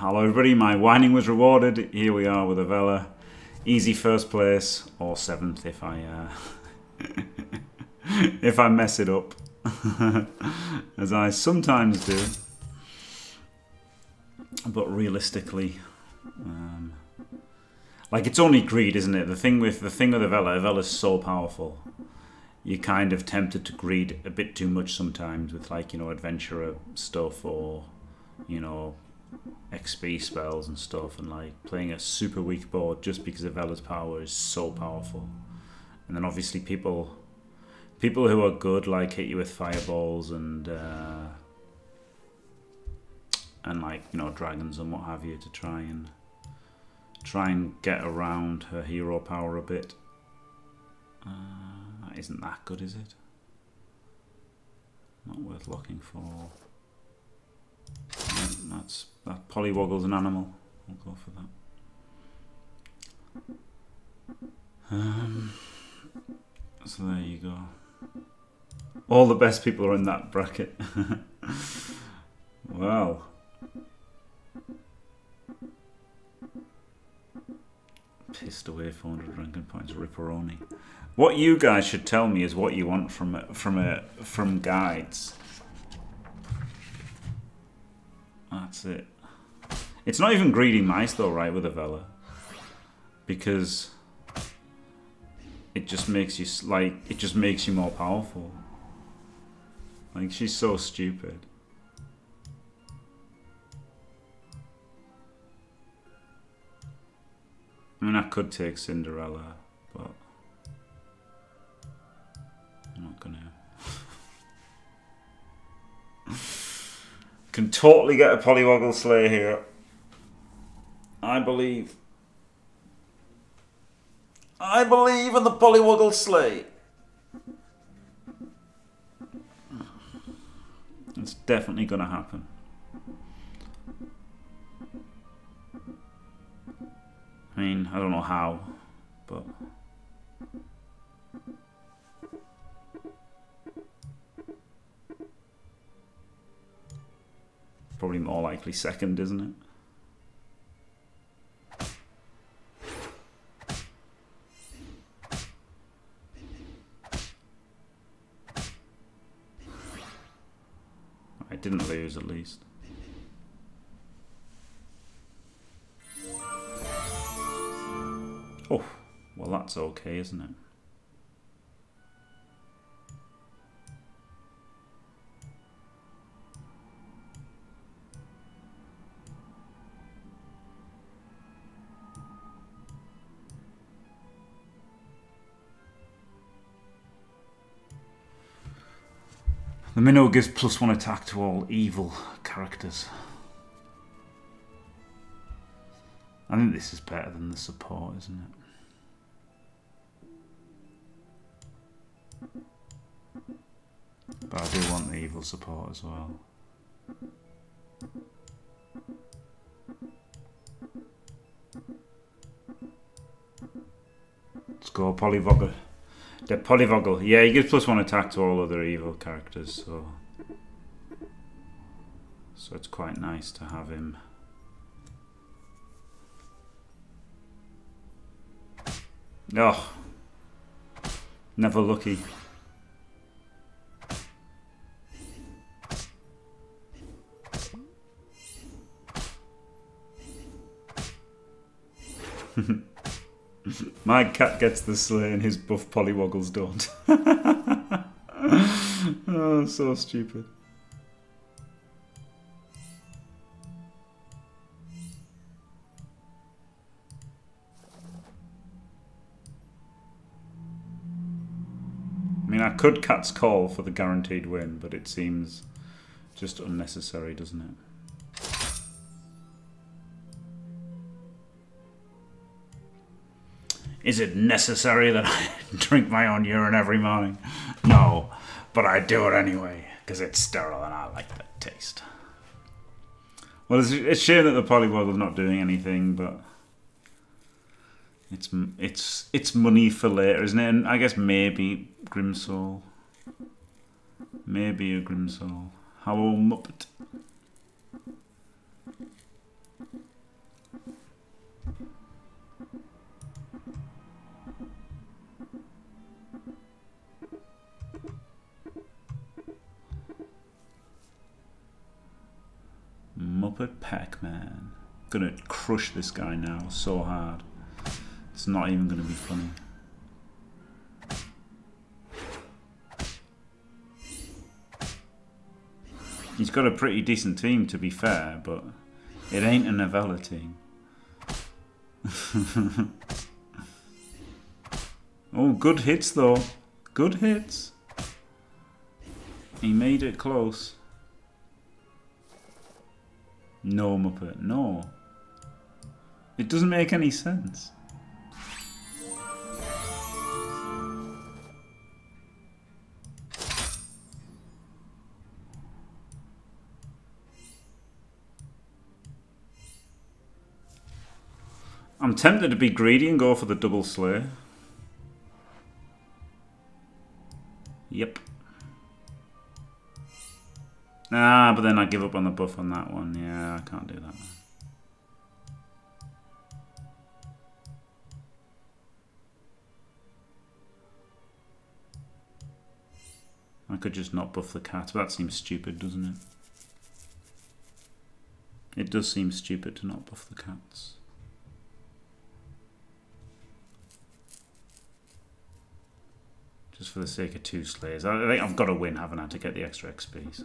Hello everybody, my whining was rewarded. Here we are with Avella. Easy first place, or seventh if I uh, if I mess it up. As I sometimes do. But realistically, um, like it's only greed, isn't it? The thing with the thing with Avella, Avella's so powerful. You're kind of tempted to greed a bit too much sometimes with like, you know, adventurer stuff or, you know, XP spells and stuff and like playing a super weak board just because of Avella's power is so powerful. And then obviously people people who are good like hit you with fireballs and uh, and like, you know, dragons and what have you to try and try and get around her hero power a bit. Uh, that isn't that good, is it? Not worth looking for. That's that Polywoggle's an animal. I'll go for that. Um, so there you go. All the best people are in that bracket. well. Pissed away 400 ranking points, Ripperoni. What you guys should tell me is what you want from from a from guides. That's it. It's not even greedy mice though, right, with Avella, because it just makes you like it just makes you more powerful. Like she's so stupid. I mean, I could take Cinderella, Can totally get a Polywoggle Slayer here. I believe. I believe in the Polywoggle Slay. It's definitely going to happen. I mean, I don't know how, but... Probably more likely second, isn't it? I didn't lose at least. Oh, well that's okay, isn't it? Minnow gives plus one attack to all evil characters. I think this is better than the support, isn't it? But I do want the evil support as well. Let's go Polywoggle. The Polywoggle. Yeah, he gives plus one attack to all other evil characters, so... So it's quite nice to have him. Oh. Never lucky. My cat gets the slay and his buff polywoggles don't. oh, so stupid. I mean, I could cat's call for the guaranteed win, but it seems just unnecessary, doesn't it? Is it necessary that I drink my own urine every morning? No, but I do it anyway because it's sterile and I like the taste. Well, it's, it's shame that the Polywoggle's not doing anything, but it's it's it's money for later, isn't it? And I guess maybe Grimsoul, maybe a Grimsoul. Hello, Muppet. Muppet Pac-Man. Gonna crush this guy now so hard. It's not even gonna be funny. He's got a pretty decent team to be fair, but it ain't a novella team. oh, good hits though. Good hits. He made it close. No, Muppet, no. It doesn't make any sense. I'm tempted to be greedy and go for the double slay. Yep. Ah, but then I give up on the buff on that one. Yeah, I can't do that. I could just not buff the cat, that seems stupid, doesn't it? It does seem stupid to not buff the cats. Just for the sake of two slays. I think I've got to win, haven't I, to get the extra XP. So.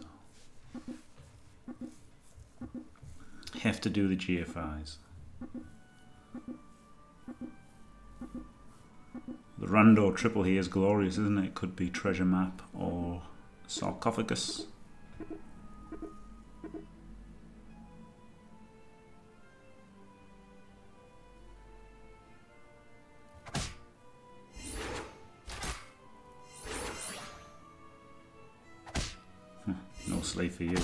Have to do the GFIs. The Rando triple here is glorious, isn't it? Could be treasure map or sarcophagus. Hmm, no slave for you.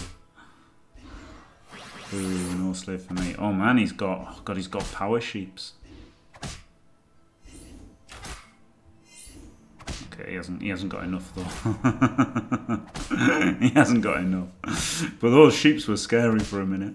For me. Oh man, he's got oh God, he's got power sheeps. Okay, he hasn't he hasn't got enough though. he hasn't got enough. But those sheeps were scary for a minute.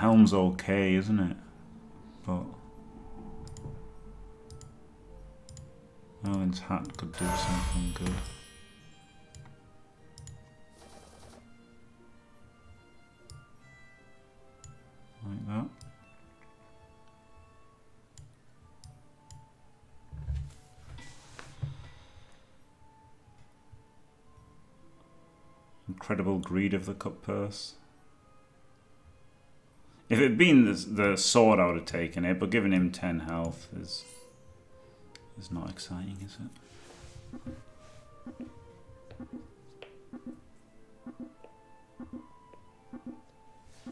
Helm's okay, isn't it? But Merlin's hat could do something good. Like that. Incredible greed of the cup purse. If it had been the, the sword, I would have taken it, but giving him 10 health is, is not exciting, is it?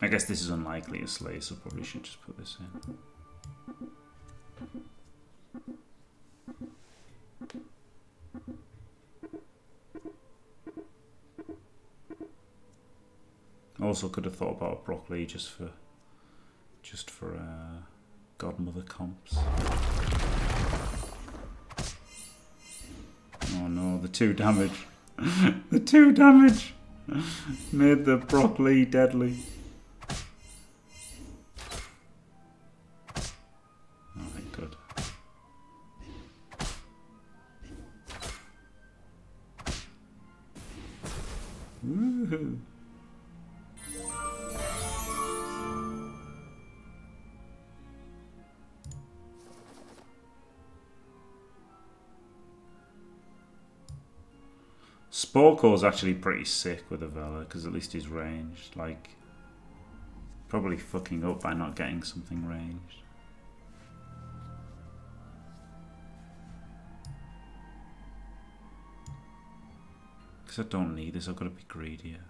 I guess this is unlikely to slay, so probably should just put this in. Also could have thought about broccoli just for just for uh, godmother comps. Oh no, the two damage. the two damage made the broccoli deadly. Is actually pretty sick with a Vela, because at least he's ranged. Like, probably fucking up by not getting something ranged. Because I don't need this, I've got to be greedier.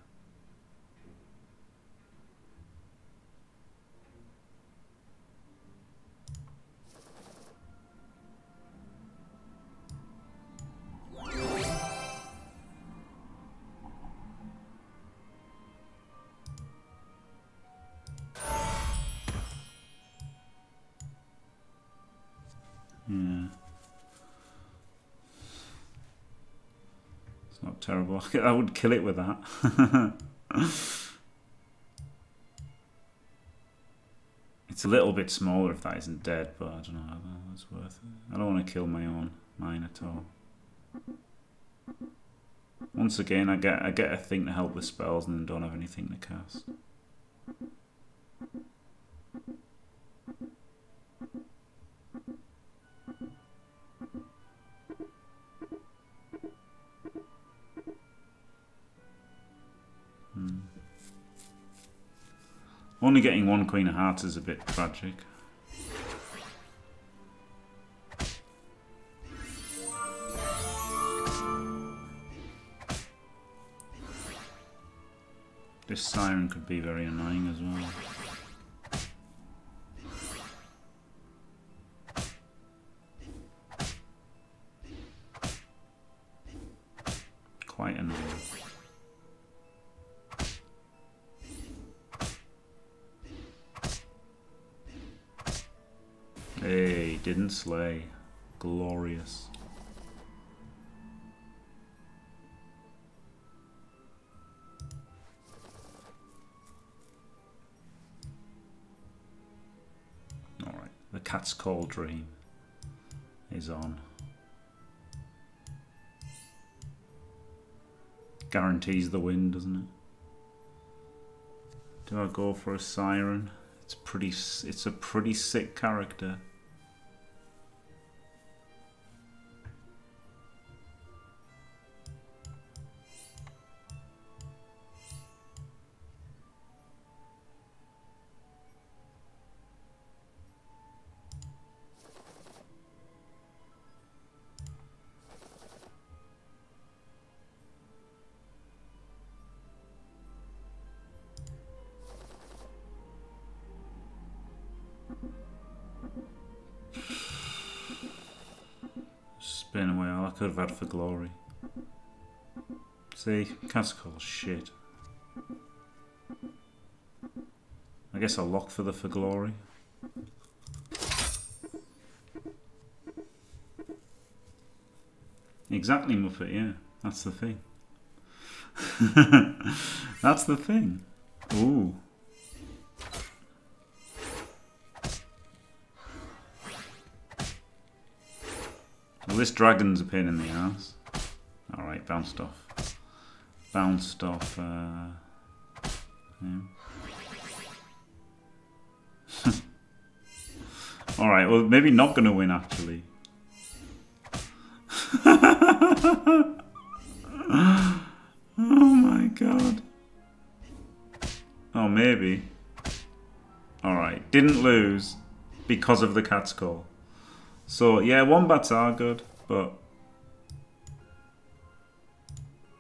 I would kill it with that. it's a little bit smaller if that isn't dead, but I don't know that's worth it. I don't want to kill my own mine at all. Once again, I get I get a thing to help with spells and then don't have anything to cast. Only getting one Queen of Hearts is a bit tragic. This siren could be very annoying as well. Quite annoying. Didn't slay. Glorious. Alright, the Cat's Call Dream is on. Guarantees the win, doesn't it? Do I go for a Siren? It's pretty. It's a pretty sick character. Could have had for glory. See, Castle shit. I guess I'll lock for the for glory. Exactly, Muppet, yeah. That's the thing. That's the thing. Ooh. This dragon's a pain in the ass. Alright, bounced off. Bounced off. Uh, yeah. Alright, well, maybe not to win, actually. oh my god. Oh, maybe. Alright, didn't lose because of the cat's call. So, yeah, wombats are good, but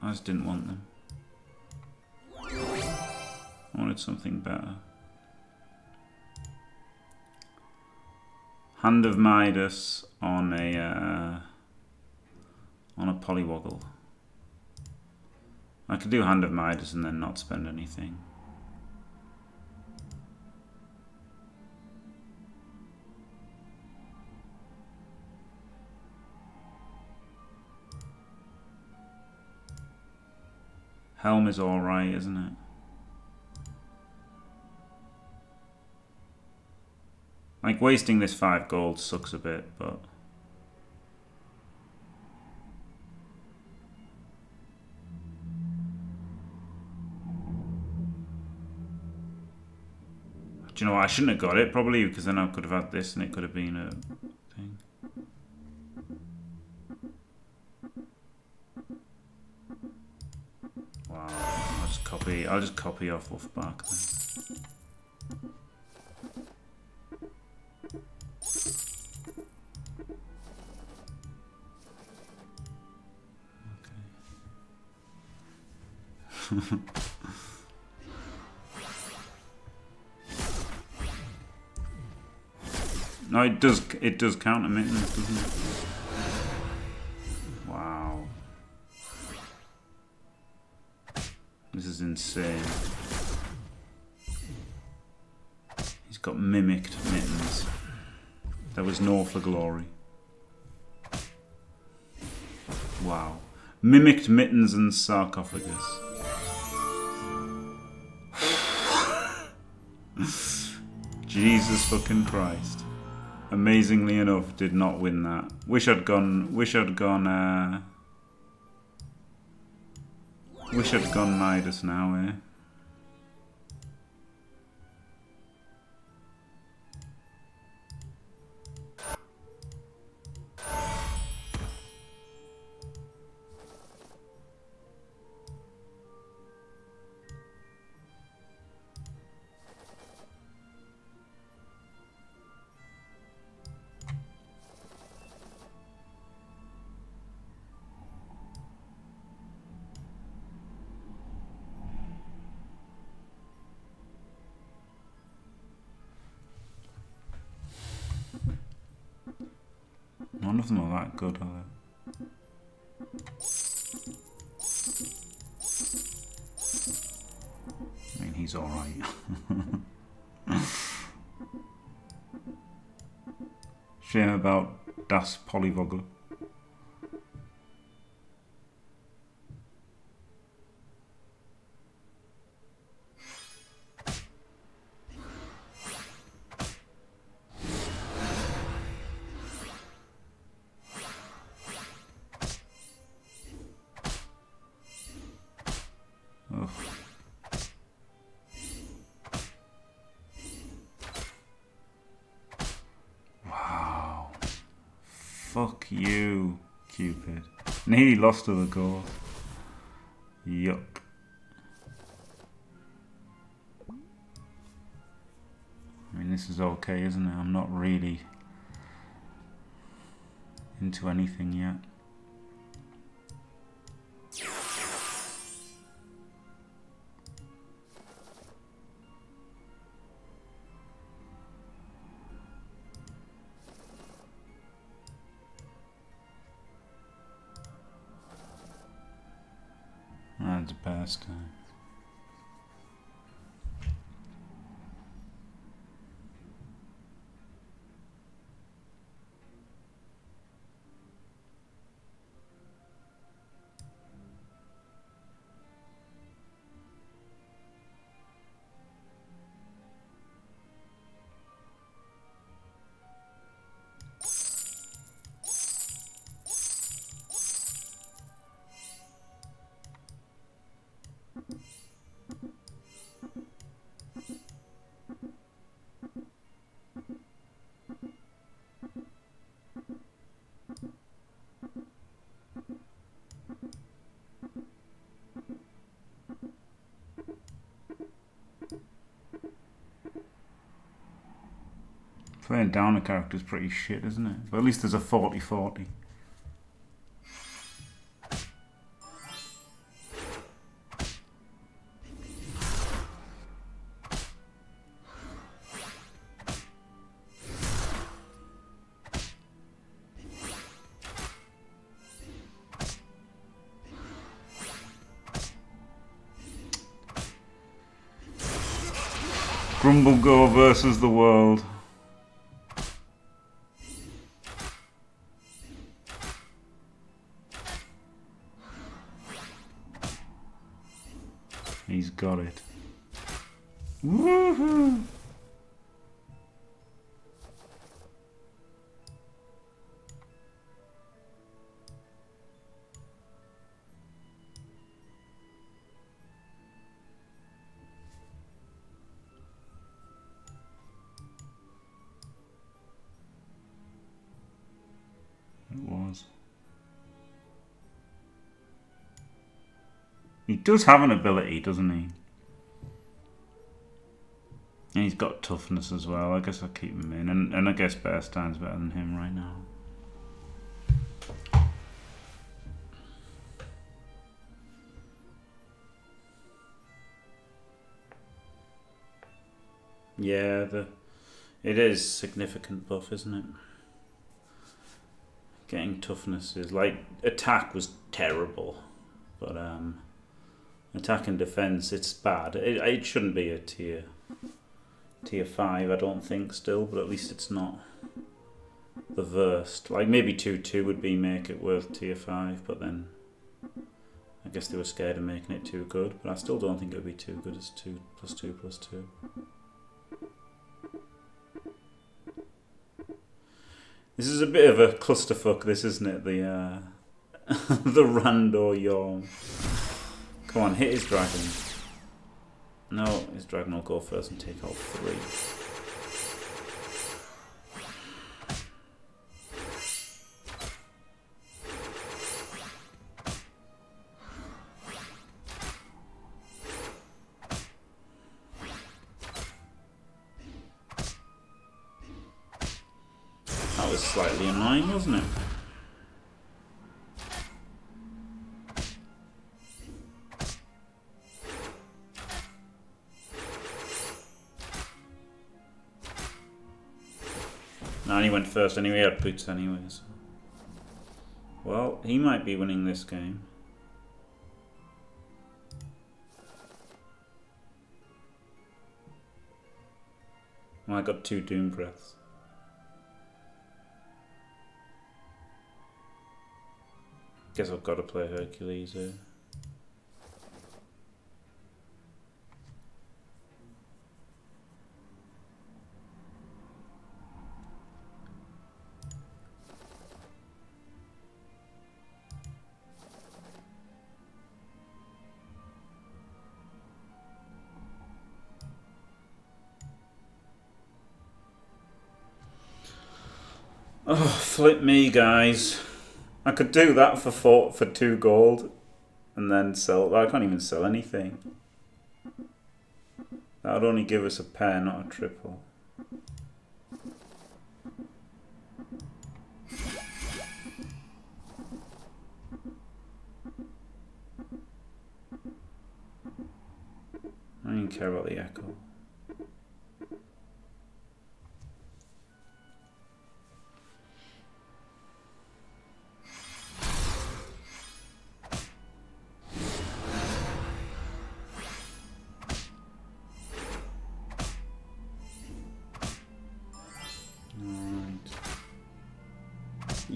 I just didn't want them. I wanted something better. Hand of Midas on a uh, on a Polywoggle. I could do Hand of Midas and then not spend anything. Helm is alright, isn't it? Like, wasting this 5 gold sucks a bit, but... Do you know what? I shouldn't have got it, probably, because then I could have had this and it could have been a thing. I'll just copy. I'll just copy off Wolfbark. Then. Okay. no, it does. It does count a mittens, doesn't it? Insane. He's got mimicked mittens. There was no for glory. Wow. Mimicked mittens and sarcophagus. Jesus fucking Christ. Amazingly enough, did not win that. Wish I'd gone. Wish I'd gone. Uh, wish I'd gone Midas now, eh? Them are that good, are they? I mean, he's alright. Shame about Das Polyvogel. Nearly lost to the gore. Yuck. I mean, this is okay, isn't it? I'm not really into anything yet. That's past time. Playing down a character is pretty shit, isn't it? But at least there's a 40-40. Grumblegore versus the world. He's got it. Woohoo! Does have an ability, doesn't he? And he's got toughness as well. I guess I'll keep him in. And, and I guess Bearstein's better than him right now. Yeah, the it is significant buff, isn't it? Getting toughness is like attack was terrible, but um, attack and defense it's bad. It, it shouldn't be a tier tier five, I don't think still, but at least it's not the worst. Like maybe two two would be make it worth tier five, but then I guess they were scared of making it too good, but I still don't think it would be too good as 2 plus 2 plus 2. This is a bit of a clusterfuck, this, isn't it? The, uh, the Rando Jorm. Come on, hit his dragon. No, his dragon will go first and take out three. First anyway, he had boots anyways. Well, he might be winning this game. Well, I got two Doom Breaths. Guess I've got to play Hercules here. Oh, flip me, guys. I could do that for four, for two gold and then sell. I can't even sell anything. That would only give us a pair, not a triple.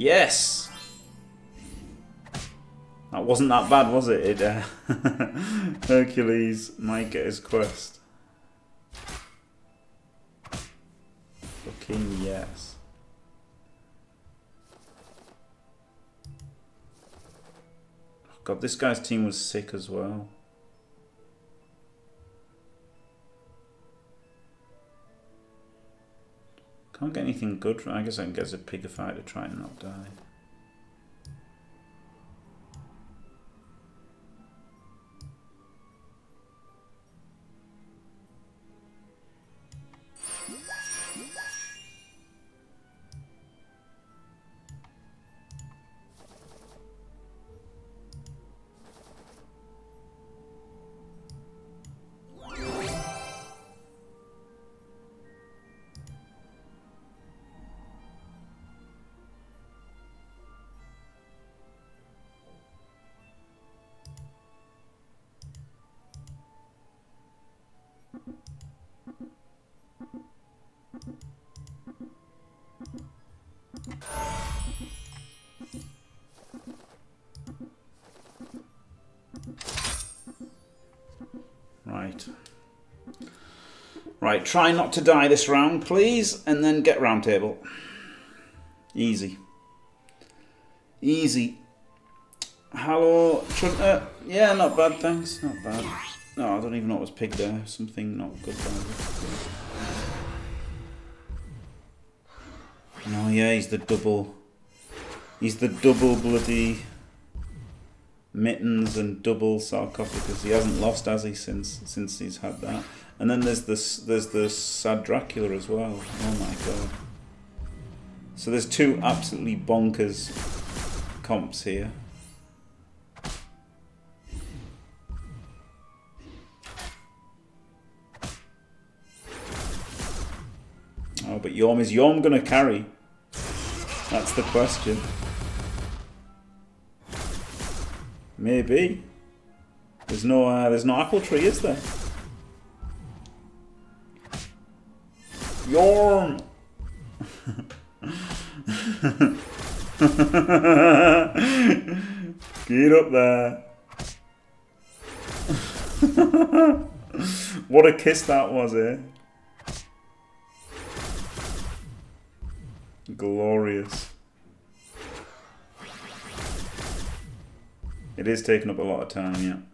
Yes! That wasn't that bad, was it? it uh, Hercules might get his quest. Fucking yes. God, this guy's team was sick as well. Can't get anything good. I guess I can get a pigify to try and not die. Right, try not to die this round, please, and then get round table. Easy. Easy. Hello, Chunter. Yeah, not bad, thanks. Not bad. No, I don't even know what was picked there. Something not good. Oh yeah, he's the double. He's the double bloody mittens and double sarcophagus. He hasn't lost, has he, since since he's had that? And then there's this there's the sad Dracula as well. Oh my god. So there's two absolutely bonkers comps here. Oh, but Jorm is Jorm gonna carry? That's the question. Maybe. There's no uh, there's no apple tree, is there? Jorm! Get up there. what a kiss that was, eh? Glorious. It is taking up a lot of time, yeah.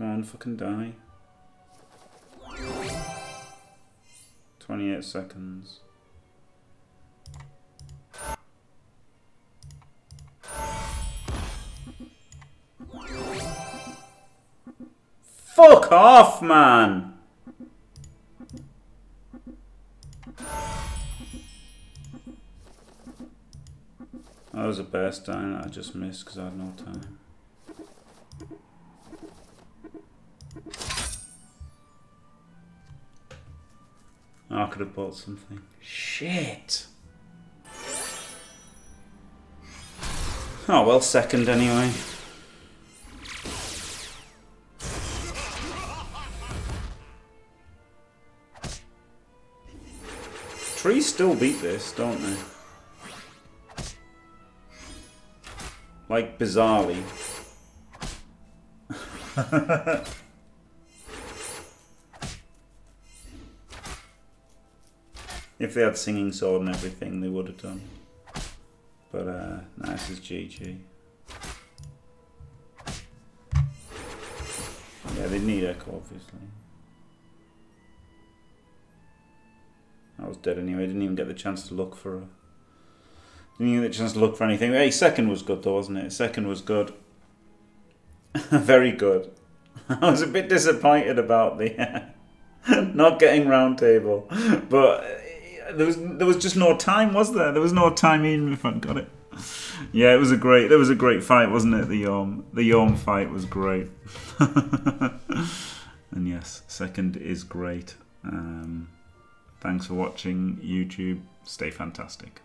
Come on, fucking die. 28 seconds. Fuck off, man! That was a burst down I just missed because I had no time. Could have bought something. Shit! Oh, well, second anyway. Trees still beat this, don't they? Like, bizarrely. if they had singing sword and everything, they would have done. But, uh, nice as GG. Yeah, they need Echo, obviously. I was dead anyway. Didn't even get the chance to look for a. Didn't even get the chance to look for anything. Hey, second was good though, wasn't it? Second was good. Very good. I was a bit disappointed about the not getting round table, but there was there was just no time, was there? There was no time even if I got it. Yeah, it was a great. There was a great fight, wasn't it? The Yom the Yom fight was great. and yes, second is great. Um, Thanks for watching YouTube. Stay fantastic.